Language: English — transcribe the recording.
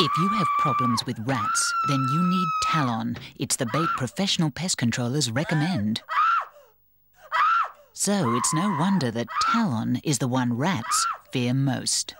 If you have problems with rats, then you need Talon. It's the bait professional pest controllers recommend. So it's no wonder that Talon is the one rats fear most.